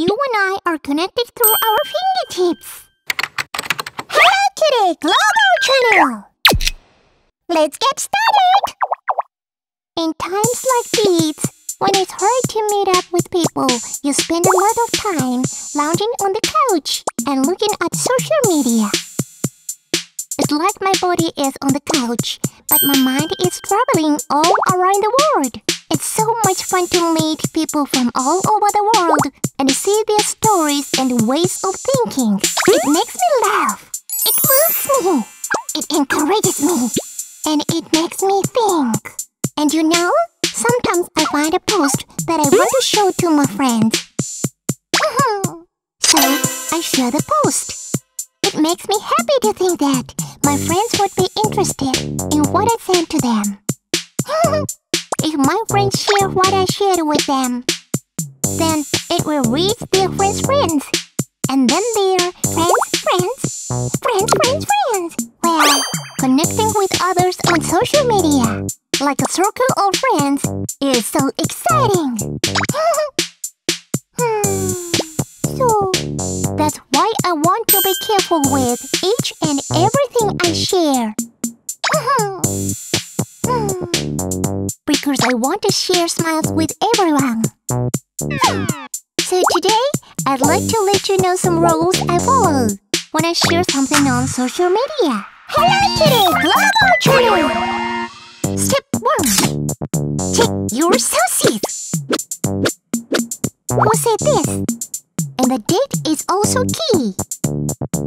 you and I are connected through our fingertips. Hello Kitty Global Channel! Let's get started! In times like these, when it's hard to meet up with people, you spend a lot of time lounging on the couch and looking at social media. It's like my body is on the couch, but my mind is traveling all around the world. It's so much fun to meet people from all over the world and see their stories and ways of thinking. It makes me laugh. It moves me. It encourages me. And it makes me think. And you know, sometimes I find a post that I want to show to my friends. so I share the post. It makes me happy to think that my friends would be interested in what I sent to them. If my friends share what I shared with them, then it will reach their friends' friends. And then their friends' friends, friends, friends, friends. Well, connecting with others on social media, like a circle of friends, is so exciting. hmm. So, that's why I want to be careful with each and everything I share. Because I want to share smiles with everyone. So today, I'd like to let you know some rules I follow when I share something on social media. Hello Kitty Global Channel! Step 1. Check your sources. Who said this? And the date is also key.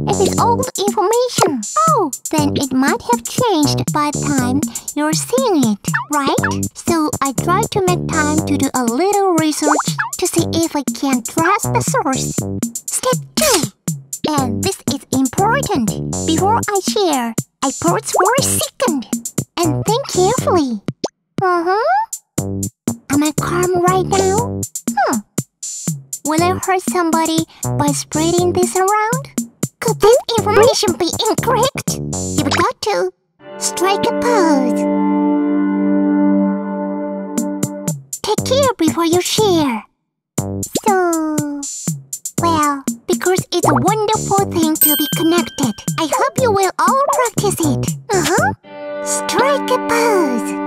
If it's old information, oh, then it might have changed by the time you're seeing it, right? So I try to make time to do a little research to see if I can trust the source. Step 2. And this is important. Before I share, I pause for a second and think carefully. Uh-huh. Am I calm right now? Will I hurt somebody by spreading this around? Could this information be incorrect? You've got to strike a pose. Take care before you share. So, well, because it's a wonderful thing to be connected. I hope you will all practice it. Uh-huh. Strike a pose.